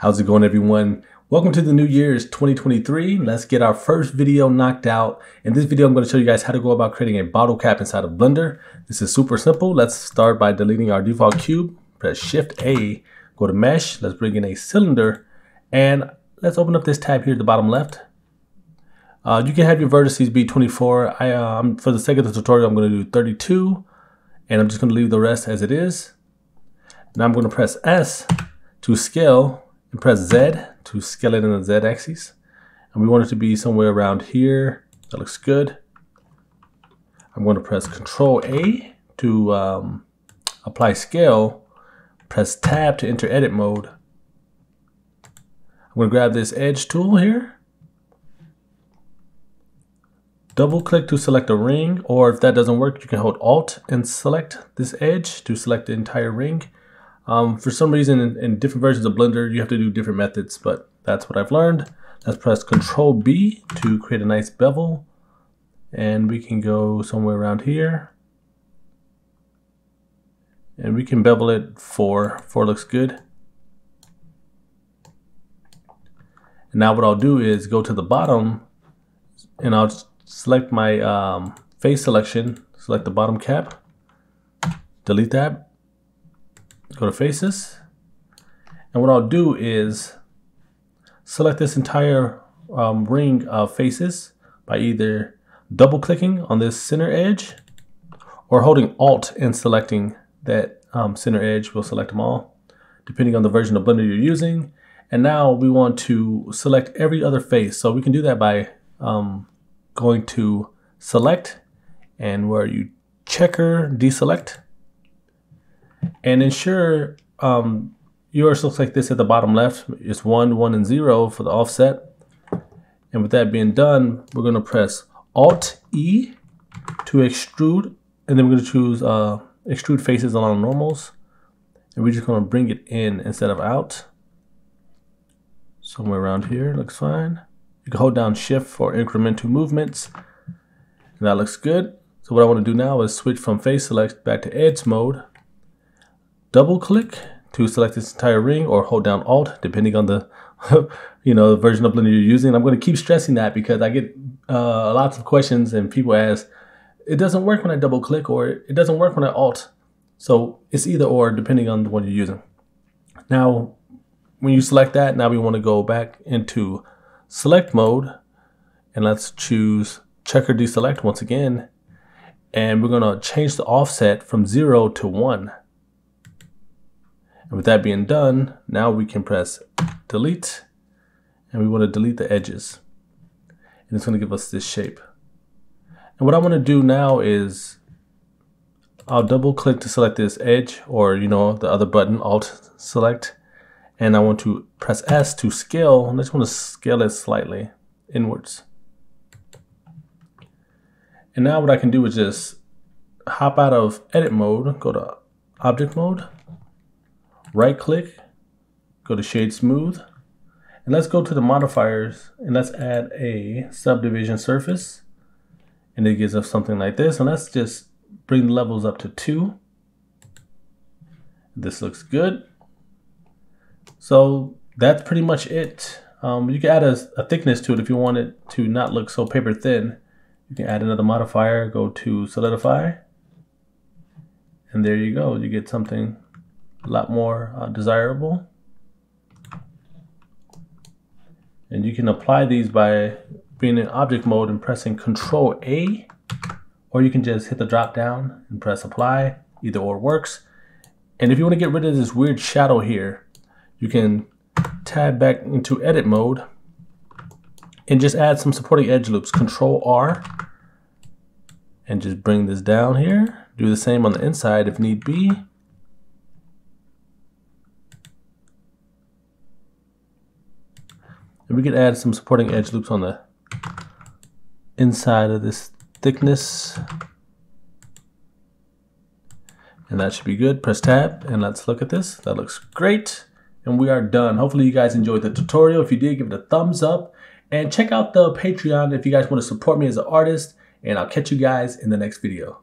How's it going everyone? Welcome to the new year's 2023. Let's get our first video knocked out. In this video, I'm going to show you guys how to go about creating a bottle cap inside of Blender. This is super simple. Let's start by deleting our default cube. Press Shift A, go to Mesh. Let's bring in a cylinder and let's open up this tab here at the bottom left. Uh, you can have your vertices be 24. I, um, for the sake of the tutorial, I'm going to do 32 and I'm just going to leave the rest as it is. Now I'm going to press S to scale and press Z to scale it in the Z axis. And we want it to be somewhere around here. That looks good. I'm going to press Control A to um, apply scale. Press Tab to enter edit mode. I'm going to grab this edge tool here. Double click to select a ring, or if that doesn't work, you can hold Alt and select this edge to select the entire ring. Um, for some reason, in, in, different versions of Blender, you have to do different methods, but that's what I've learned. Let's press Control B to create a nice bevel. And we can go somewhere around here. And we can bevel it 4. 4 looks good. And now what I'll do is go to the bottom and I'll select my um, face selection, select the bottom cap, delete that, go to faces. And what I'll do is select this entire um, ring of faces by either double clicking on this center edge or holding alt and selecting that um, center edge We'll select them all depending on the version of Blender you're using. And now we want to select every other face. So we can do that by um, going to select and where you checker deselect and ensure um, yours looks like this at the bottom left. It's 1, 1, and 0 for the offset. And with that being done, we're going to press Alt-E to extrude. And then we're going to choose uh, extrude faces along normals. And we're just going to bring it in instead of out. Somewhere around here looks fine. You can hold down Shift for incremental movements. And that looks good. So what I want to do now is switch from face select back to edge mode double click to select this entire ring or hold down alt depending on the you know version of blender you're using. I'm going to keep stressing that because i get uh, lots of questions and people ask it doesn't work when i double click or it doesn't work when i alt. So it's either or depending on the one you're using. Now when you select that now we want to go back into select mode and let's choose checker deselect once again and we're going to change the offset from 0 to 1 and with that being done, now we can press delete and we want to delete the edges. And it's going to give us this shape. And what I want to do now is I'll double click to select this edge or, you know, the other button, Alt select. And I want to press S to scale. And I just want to scale it slightly inwards. And now what I can do is just hop out of edit mode, go to object mode, right click, go to shade smooth, and let's go to the modifiers and let's add a subdivision surface. And it gives us something like this. And let's just bring the levels up to two. This looks good. So that's pretty much it. Um, you can add a, a, thickness to it if you want it to not look so paper thin. You can add another modifier, go to solidify, and there you go. You get something a lot more uh, desirable. And you can apply these by being in object mode and pressing Control A, or you can just hit the drop down and press apply. Either or works. And if you want to get rid of this weird shadow here, you can tab back into edit mode and just add some supporting edge loops. Control R and just bring this down here. Do the same on the inside if need be. And we can add some supporting edge loops on the inside of this thickness. And that should be good. Press tab and let's look at this. That looks great. And we are done. Hopefully you guys enjoyed the tutorial. If you did, give it a thumbs up. And check out the Patreon if you guys want to support me as an artist. And I'll catch you guys in the next video.